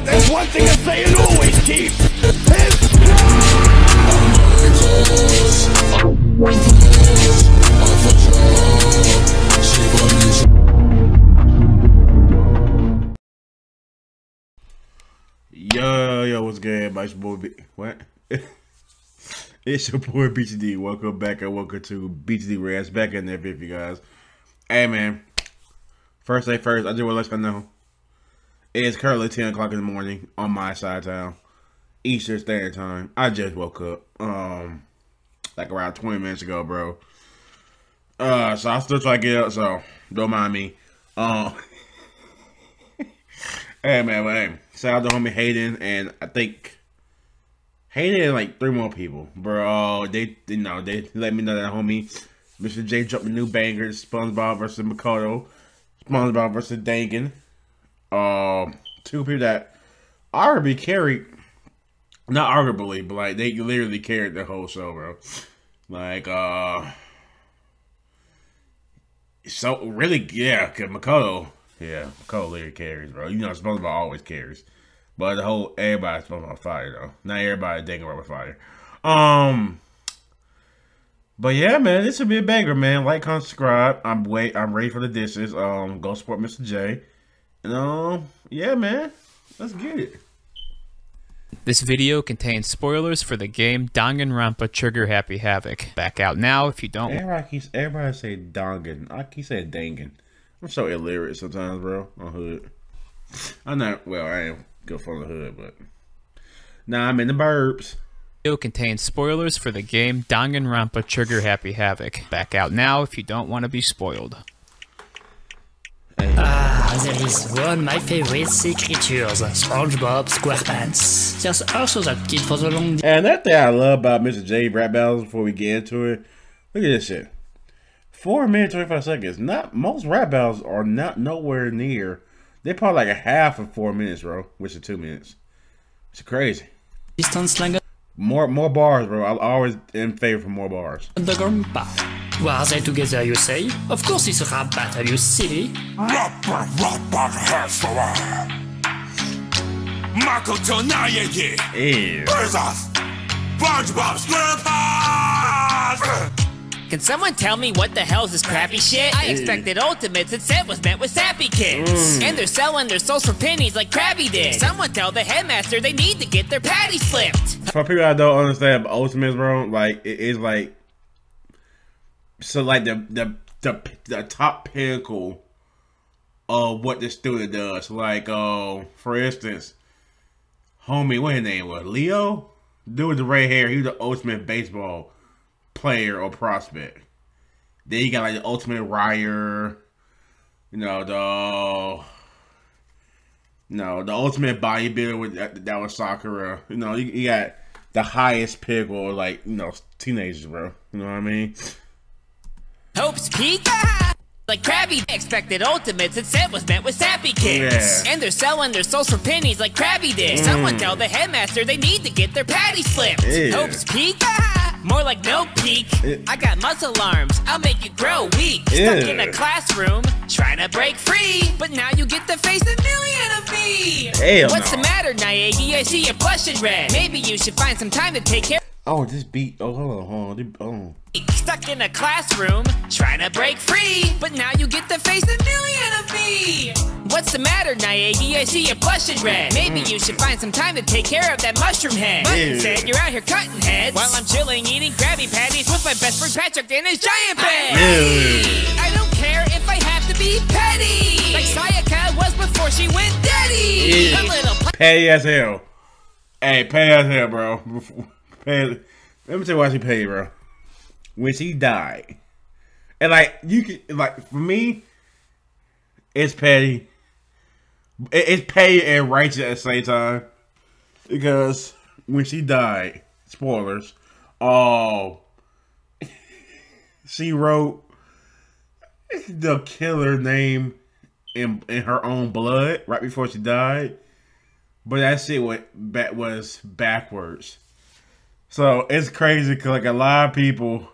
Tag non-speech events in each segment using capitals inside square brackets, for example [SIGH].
But there's one thing say and always keep. It's Yo, yo, what's good, everybody? It's your boy, B- what? [LAUGHS] it's your boy, BTD. Welcome back and welcome to BTD Reacts. Back in there for you guys. Hey, man. First day first, I just want to let you know. It's currently 10 o'clock in the morning on my side of town. Eastern Standard Time. I just woke up. Um, like around 20 minutes ago, bro. Uh, so I still try to get up, so don't mind me. Um, [LAUGHS] Hey man, but hey, shout out to homie Hayden, and I think Hayden and like three more people, bro. They, you know, they let me know that homie Mr. J dropped a new banger, SpongeBob versus Makoto, SpongeBob versus Dangan. Um, two people that arguably carried, not arguably, but like they literally carried the whole show, bro. Like, uh, so really, yeah, cause Makoto. Yeah, Cole Leary carries, bro. You know, SpongeBob always carries. But the whole everybody's SpongeBob fire though. Not everybody dang with fire. Um But yeah, man, this will be a banger, man. Like, subscribe. I'm wait I'm ready for the dishes. Um go support Mr. J. And um yeah, man. Let's get it. This video contains spoilers for the game Danganronpa Trigger Happy Havoc. Back out now if you don't Everybody keeps everybody say Dongan. I keep saying Dangan. I'm so illiterate sometimes, bro. On hood. I'm not well, I am good from the hood, but nah, I'm in the burbs. video contains spoilers for the game Danganronpa Trigger Happy Havoc. Back out now if you don't want to be spoiled. There is one of my favorite sea creatures, SpongeBob SquarePants. There's also that kid for the long And that thing I love about Mr. J rap battles before we get into it. Look at this shit. Four minutes, 25 seconds. Not most rap battles are not nowhere near. They probably like a half of four minutes, bro. Which is two minutes. It's crazy. distance slang More more bars, bro. I'm always in favor for more bars. the grandpa. Were they together, you say? Of course it's a rap battle, you silly. Rapper, rapper, hustler. Makoto Naegi Ew. versus SpongeBob SquarePants. Can someone tell me what the hell's this crappy shit? I expected Ultimates and said was meant with sappy kids. Mm. And they're selling their souls for pennies like Krabby did. Someone tell the headmaster they need to get their patties flipped. For people that don't understand Ultimates, bro, like it is like so like the the the, the top pinnacle of what the student does. Like uh for instance, homie, what his name was? Leo? Dude with the red hair, he was the ultimate baseball player or prospect. Then you got like the ultimate Ryer, you know, the no, the ultimate bodybuilder with that, that was Sakura. You know, you, you got the highest or like, you know, teenagers, bro. You know what I mean? Hope's Peak? Like Krabby expected Ultimates and said was meant with sappy kids. Yeah. And they're selling their souls for pennies like Krabby did. Mm. Someone tell the headmaster they need to get their patties flipped. Yeah. Hope's Peak? More like no peak. Yeah. I got muscle arms. I'll make you grow weak. Stuck in Yeah. a classroom, trying to break free. But now you get to face a million of me. Hell What's no. the matter, Naegi? I see you're blushing red. Maybe you should find some time to take care. Oh, this beat. Oh, hold on, hold on. This- Oh. Stuck in a classroom, trying to break free. But now you get to face a million of me. What's the matter, Naegi? I see you're blushing red. Mm. Maybe you should find some time to take care of that mushroom head. But Ew. instead, you're out here cutting heads. While I'm chilling, eating Krabby Patties with my best friend Patrick and his giant bed. Ew. I don't care if I have to be petty. Like Sayaka was before she went daddy. Ew. A little Petty as hell. Hey, petty as hell, bro. [LAUGHS] Petty. Let me tell you why she paid, bro. When she died, and like you can, like for me, it's petty. It's petty and righteous at the same time because when she died, spoilers. Oh, she wrote the killer name in in her own blood right before she died. But that shit went back was backwards. So it's crazy because like a lot of people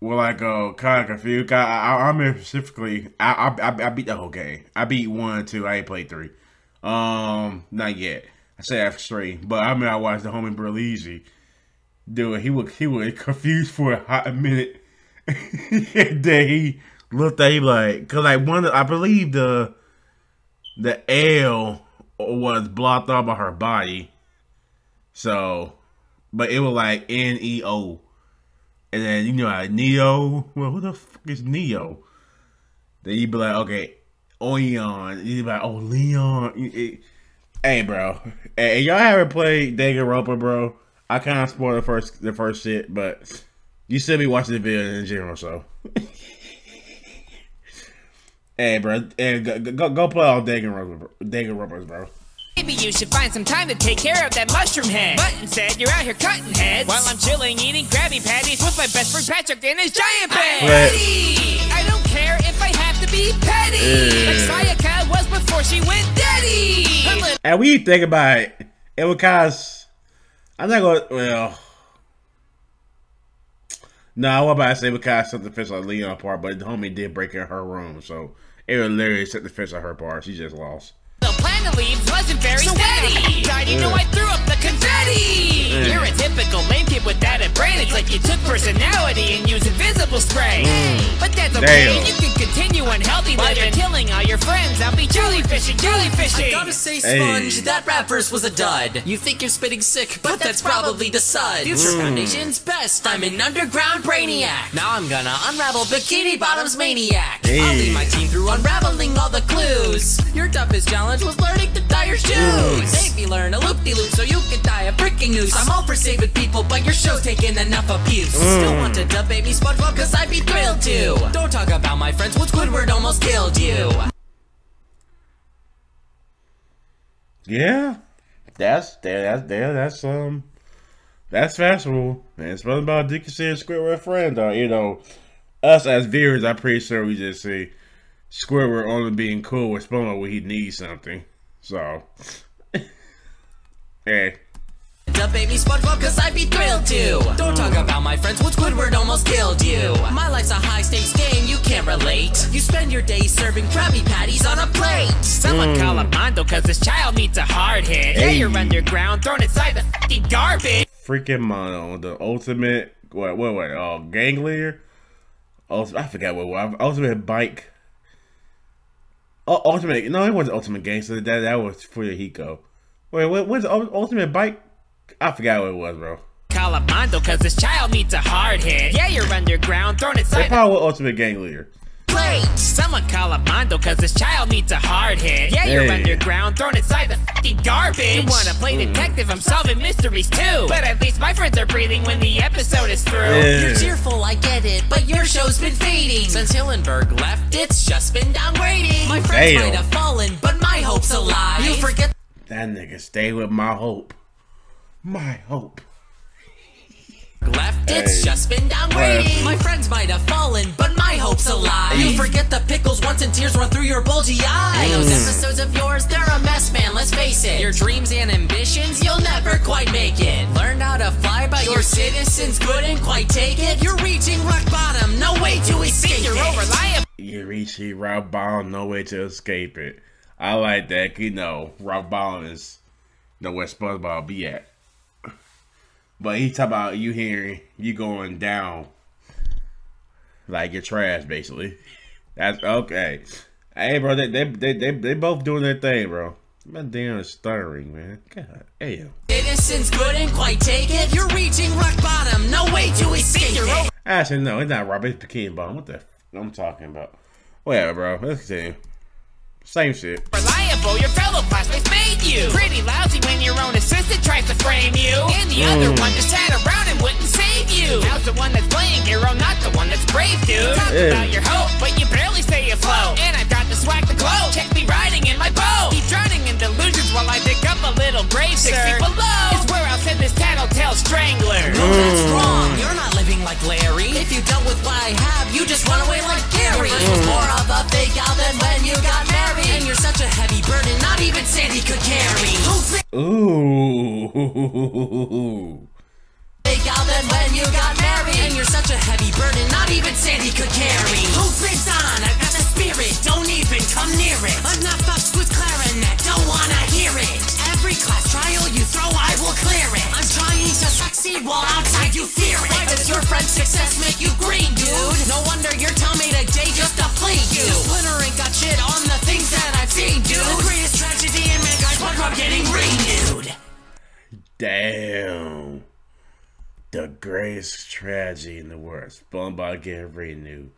were like uh kind of confused. I, I, I specifically, I, I I beat the whole game. I beat one, two. I ain't played three. Um, not yet. I say after three, but I mean I watched the homie Burleezy do it. He was he was confused for a hot minute. [LAUGHS] and then he looked at he like cause like one I believe the the L was blocked off by her body. So but it was like N E O. And then you know like Neo. Well who the fuck is Neo? Then you'd be like, okay, Oyon. You'd be like, oh Leon. Hey bro. Hey, y'all haven't played Danganronpa, bro. I kinda spoiled the first the first shit, but you still be watching the video in general, so [LAUGHS] Hey bro, hey, go, go, go play all Danganronpa, bro. Maybe you should find some time to take care of that mushroom head. But instead, you're out here cutting heads while I'm chilling, eating Krabby Patties with my best friend Patrick and his giant bed. Right. Petty! I don't care if I have to be petty. Like Sayaka was before she went daddy. And we think about it, it was kind of. I'm not going. to Well. No, I was about to say because set the fish on Leon apart, but the homie did break in her room, so it was literally set the fence on her part. She just lost. Plan to leave wasn't very steady. I didn't know I threw up the confetti. Yeah. You're a typical lame kid without a brain. It's like you took personality and used invisible spray. Mm. But that's okay. Damn. You can continue unhealthy While you're killing all your friends. I'll be jellyfishing, jellyfishing. I gotta say, Hey. Sponge, that rap verse was a dud. You think you're spitting sick, but that's probably the sud. Future mm. Foundation's best. I'm an underground brainiac. Now I'm gonna unravel Bikini Bottom's maniac. I'll lead my team through unraveling all the clues. Your toughest challenge was learning to tie your shoes. Make me learn a loop-de-loop so you can tie a freaking noose. I'm all for saving people, but your show's taking enough abuse. Still want to debate me, SpongeBob, cause I'd be thrilled to. Don't talk about my friends when Squidward almost killed you. Yeah, that's that's there. That's um, that's festival. And it's about Dickinson and Squidward friend. Uh, you know, us as viewers, I'm pretty sure we just see Squidward only being cool with SpongeBob when he needs something. So, [LAUGHS] hey, Debate me, SpongeBob, cause I'd be thrilled to. Don't talk about my friends when Squidward almost killed you. My life's a high stakes game, you can't relate. You spend your days serving Krabby Patties on a plate. Someone call a hmm. Mondo cause this child needs a hard hit. Yeah, Hey. you're underground, thrown inside the fucking garbage. freaking Mondo, the ultimate what what what? Uh, oh, ganglier. Ult- I forgot what. Ultimate bike. Oh, ultimate. No, it wasn't ultimate gangster. That that was for your Hiko. Wait, what? The ultimate bike? I forgot what it was, bro. Call a Mondo cause this child needs a hard hit. Yeah, you're underground, thrown They inside the probably was ultimate gang leader. Plate. Someone call a Mondo cause this child needs a hard hit. Yeah, you're Hey. underground, thrown inside the fucking garbage. You wanna play mm. detective? I'm solving mysteries too. But at least my friends are breathing when the episode is through. Yeah. You're cheerful, I get it, but your show's been fading. Since Hillenburg left, it's just been downgrading. My friends Damn. might have fallen, but my hope's alive. You forget That nigga stay with my hope. My hope. Left, it's Hey. just been downgrading. Right. My friends might have fallen, but my hope's alive. You forget the pickles once and tears run through your bulgy eyes. Mm. Those episodes of yours, they're a mess, man, let's face it. Your dreams and ambitions, you'll never quite make it. Learn how to fly, but your citizens couldn't quite take it. You're reaching rock bottom, no way to escape You're it. over You reach he rock bottom, no way to escape it. I like that. You know, rock bottom is know where SpongeBob be at. But he talk about you hearing you going down like you're trash, basically. That's okay. Hey, bro, they they they they, they both doing their thing, bro. My damn stuttering, man. God damn. Citizens couldn't quite take it. You're reaching rock bottom, no way to escape it. Actually, no, it's not Robert. It's Bikini Bottom. What the f- I'm talking about? Whatever, bro. Let's continue. Same shit. reliable, your fellow classmates made you. Pretty lousy when your own assistant tries to frame you. And the other mm. one just sat around and wouldn't save you. How's the one that's playing hero, not the one that's brave, dude? Talk Yeah. about your hope, but you barely stay afloat. And I've got the swag to glow. Check me riding in my boat. Keep drowning in delusions while I pick up a little grave, Six feet below this tattletale strangler. No, that's mm. wrong. You're not living like Larry. If you dealt with what I have, you just run away like Gary. Mm. Your was more of a fake out than when you got married. And you're such a heavy burden, not even Sandy could carry. Ooh. [LAUGHS] fake out than when you got married? And you're such a heavy The greatest tragedy in the world. SpongeBob getting renewed.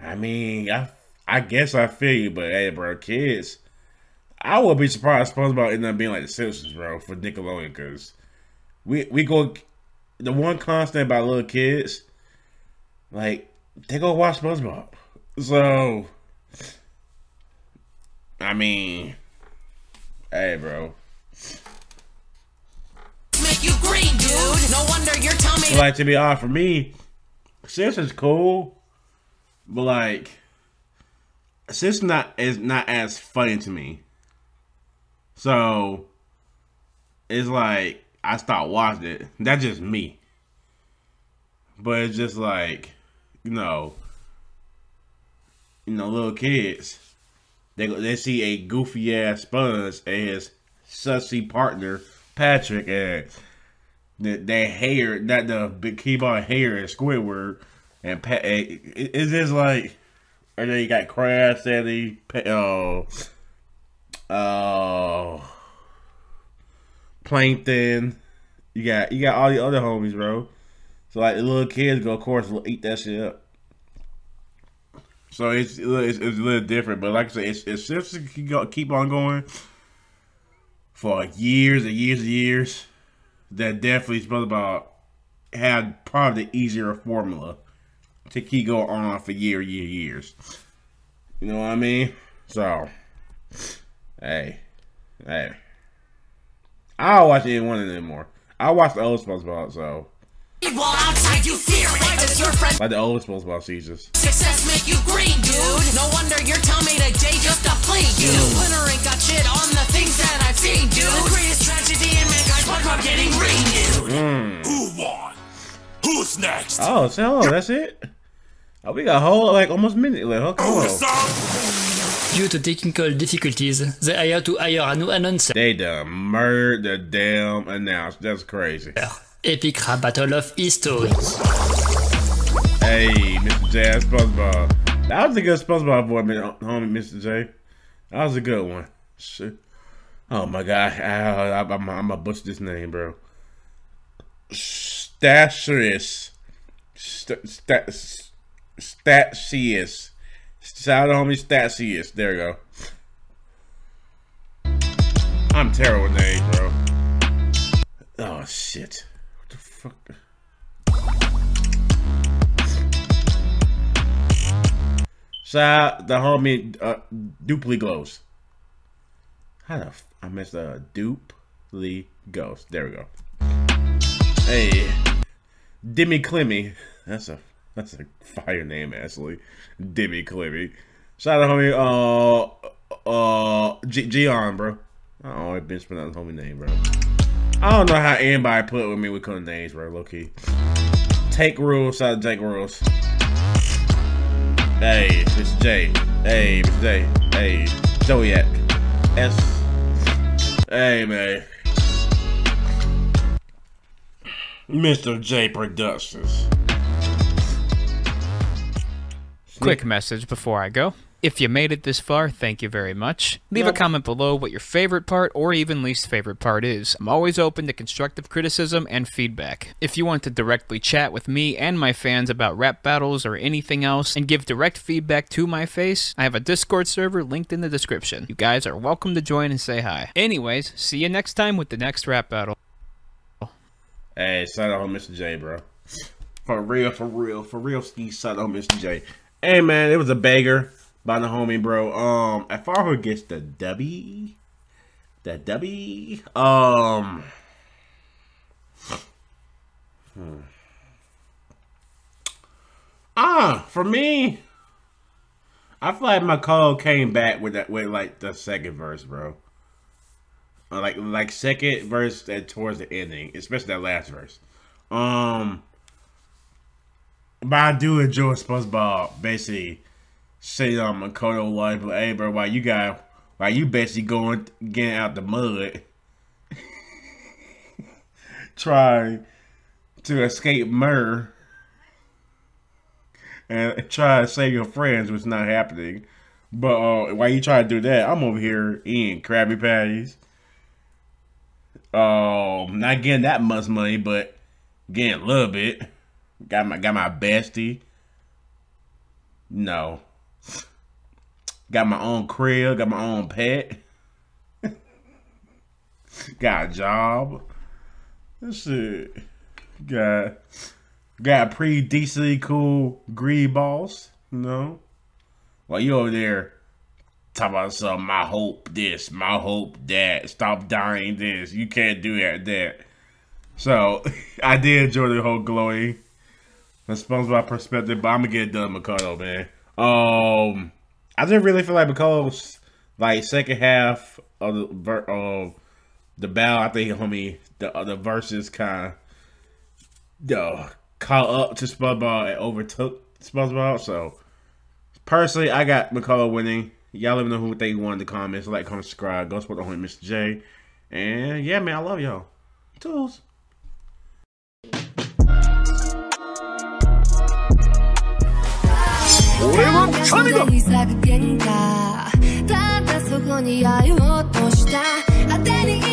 I mean, I I guess I feel you, but hey, bro, kids. I would be surprised SpongeBob ended up being like the Simpsons, bro, for Nickelodeon, because we we go the one constant about little kids, like they go watch SpongeBob. So, I mean, hey, bro. You green, dude. No wonder your tummy. Like to be honest, for me, Simpsons cool, but like Simpsons not is not as funny to me. So it's like I stopped watching it. That's just me. But it's just like, you know, you know, little kids. They they see a goofy ass sponge his sussy partner Patrick and the, their hair that the big keyboard hair and Squidward and Pat. It, it's just like, and then you got Crash, Sandy, oh, uh, Plankton. You got you got all the other homies, bro. So like the little kids go, of course, eat that shit up. So it's it's, it's a little different, but like I said, it's it's just keep keep on going for years and years and years. That definitely supposed about had probably the easier formula to keep going on for year year years. You know what I mean? So, hey, hey, I don't watch any one of them anymore. I watch the old SpongeBob, so outside you fear it. Why your friend like the old SpongeBob seasons. success make you green, dude? No wonder your tummy to J just to please you. Winter ain't got shit on the things that I've seen, dude. The greatest tragedy SpongeBob getting renewed. Hmm. Who won? Who's next? Oh, so oh, that's it. Oh, we got a whole like almost minute left. Okay, Who hold on. up? Due to technical difficulties, they had to hire a new announcer. They done murdered the damn announce. That's crazy. Epic Rap Battle of History. Hey, Mr. J, SpongeBob. That was a good SpongeBob boy, man, homie, Mr. J. That was a good one. Shit. Oh my god, I, I, I'm, I'm gonna butcher this name, bro. Statius. St- stat, Statius. Shout out, homie, Statius. There you go. I'm terrible with names, bro. Oh shit. What the fuck? Shout out the homie uh, Duply Glows. How the f- I missed uh Duply Ghost. There we go. Hey, Demi Clemmy. That's a that's a fire name actually. Demi Clemmy. Shout out homie uh uh G- Gian, bro. I always been that homie name, bro. I don't know how anybody put with me with cutting names, bro. Low key. Take rules, shout out to take rules. Hey, Mr. J. Hey, Mr. J. Hey, Zodiac. S. Hey, man. Mr. J Productions. Quick message before I go. If you made it this far, thank you very much. Leave a comment below what your favorite part or even least favorite part is. I'm always open to constructive criticism and feedback. If you want to directly chat with me and my fans about rap battles or anything else and give direct feedback to my face, I have a Discord server linked in the description. You guys are welcome to join and say hi. Anyways, see you next time with the next rap battle. Hey, shout out to Mr. J, bro. For real, for real, for real, ski shout out to Mr. J. Hey, man, it was a beggar by the homie, bro. Um, if Farho gets the W, the W, um, hmm. ah, for me, I feel like my code came back with that, with like the second verse, bro. Uh, like like second verse and towards the ending, especially that last verse. Um, but I do enjoy SpongeBob basically saying on Makoto life, but hey, bro, why you got why you basically going getting out the mud, [LAUGHS] trying to escape murder and try to save your friends, which not happening. But uh, while you try to do that, I'm over here eating Krabby Patties. Um, not getting that much money, but getting a little bit. Got my got my bestie. No. Got my own crib, got my own pet. got a job. This shit. Got got a pretty decently cool greed boss, you know. While you over there talking about some my hope this, my hope that, stop dying this. You can't do that that. So [LAUGHS] I did enjoy the whole glowing. That's my perspective, but I'm gonna get done Makoto, man. Um I just really feel like because like second half of the of the battle, I think homie the the verses kind of caught up to SpongeBob and overtook SpongeBob. So personally, I got McCullough winning. Y'all let me know who they want in the comments. Like, comment, subscribe. Go support the homie Mr. J. And yeah, man, I love y'all. Tools. 神だ。ただそこにとした。